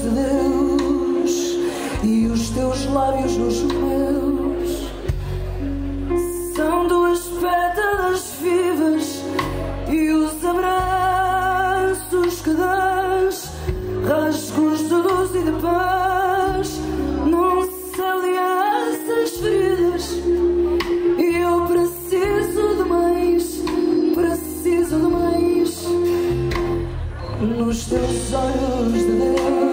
de Deus e os teus lábios nos meus. São duas pétalas vivas e os abraços que dás rasgos de luz e de paz. Não se aliançam as feridas. E eu preciso de mais preciso de mais. Nos teus olhos de Deus.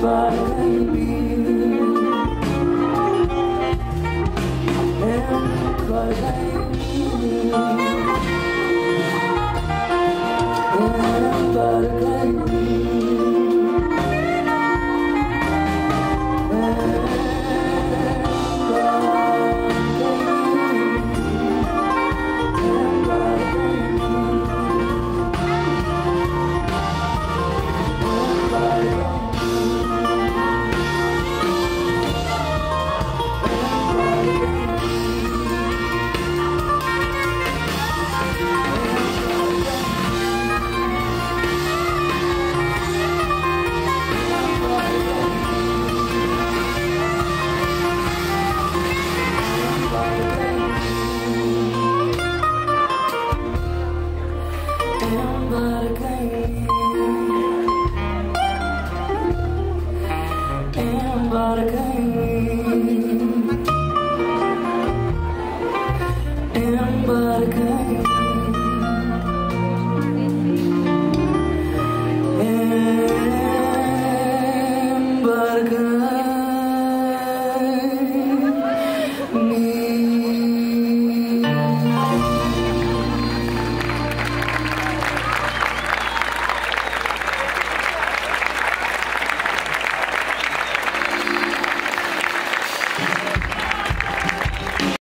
Bye. Embarca